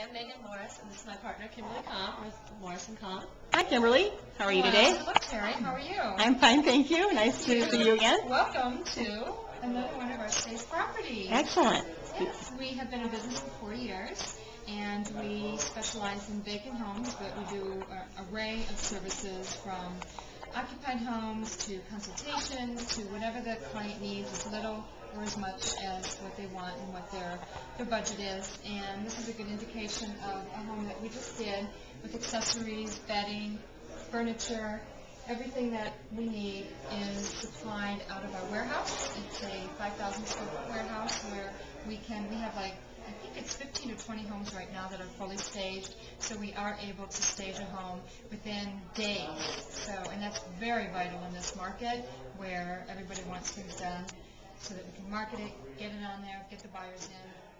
am Megan Morris, and this is my partner Kimberly Kalm with Morris and Kalm. Hi, Kimberly. How are you today? Hello, Terry. How are you? I'm fine, thank you. Nice to see you again. Welcome to another one of our space properties. Excellent. Yes, we have been in business for four years, and we specialize in vacant homes, but we do an array of services from occupied homes to consultations to whatever the client needs, as little or as much as what they want and what their their budget is. And this is a good indication of a home that we just did with accessories, bedding, furniture, everything that we need is supplied out of our warehouse. It's a 5,000 square foot warehouse where we can, we have like, I think it's 15 or 20 homes right now that are fully staged, so we are able to stage a home within days. So, and that's very vital in this market where everybody wants things done so that we can market it, get it on there, get the buyers in,